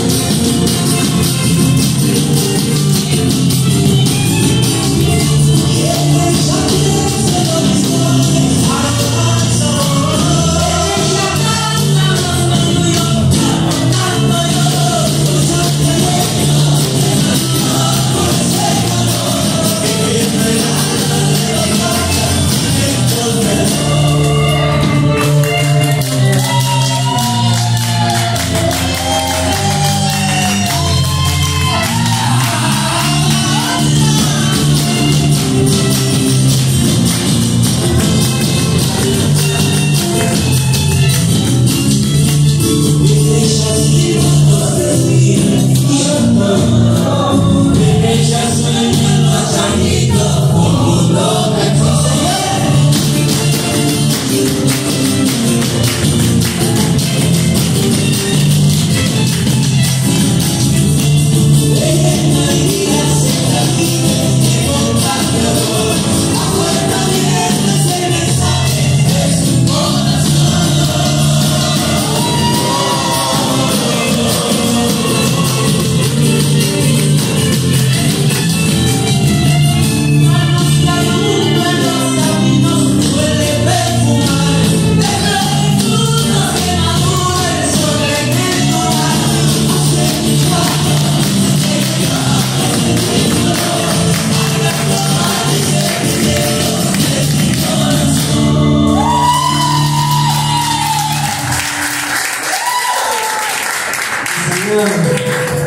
Thank you. Obrigado.